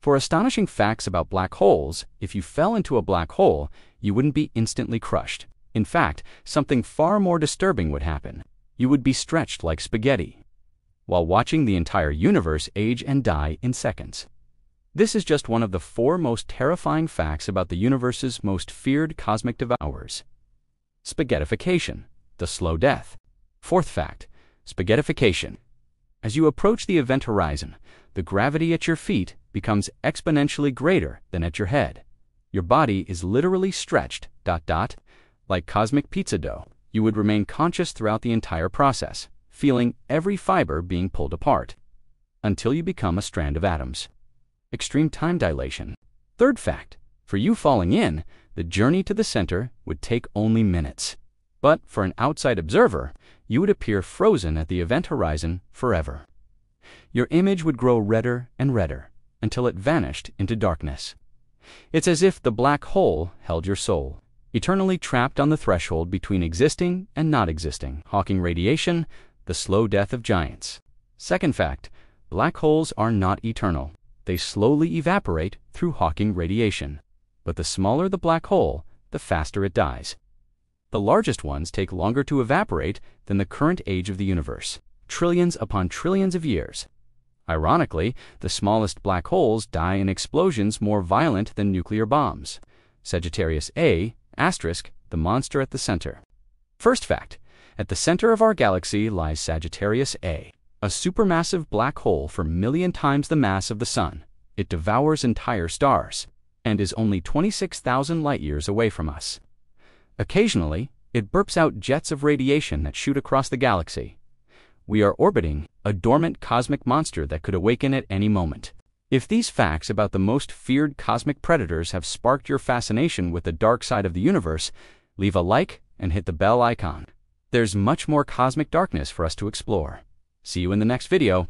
Four astonishing facts about black holes, if you fell into a black hole, you wouldn't be instantly crushed. In fact, something far more disturbing would happen. You would be stretched like spaghetti, while watching the entire universe age and die in seconds. This is just one of the four most terrifying facts about the universe's most feared cosmic devourers. Spaghettification, the slow death. Fourth fact, spaghettification. As you approach the event horizon, the gravity at your feet becomes exponentially greater than at your head. Your body is literally stretched, dot dot, like cosmic pizza dough. You would remain conscious throughout the entire process, feeling every fiber being pulled apart, until you become a strand of atoms extreme time dilation. Third fact, for you falling in, the journey to the center would take only minutes. But for an outside observer, you would appear frozen at the event horizon forever. Your image would grow redder and redder until it vanished into darkness. It's as if the black hole held your soul, eternally trapped on the threshold between existing and not existing. Hawking radiation, the slow death of giants. Second fact, black holes are not eternal they slowly evaporate through Hawking radiation. But the smaller the black hole, the faster it dies. The largest ones take longer to evaporate than the current age of the universe, trillions upon trillions of years. Ironically, the smallest black holes die in explosions more violent than nuclear bombs. Sagittarius A, asterisk, the monster at the center. First fact, at the center of our galaxy lies Sagittarius A a supermassive black hole four million times the mass of the Sun. It devours entire stars and is only 26,000 light years away from us. Occasionally, it burps out jets of radiation that shoot across the galaxy. We are orbiting a dormant cosmic monster that could awaken at any moment. If these facts about the most feared cosmic predators have sparked your fascination with the dark side of the universe, leave a like and hit the bell icon. There's much more cosmic darkness for us to explore. See you in the next video.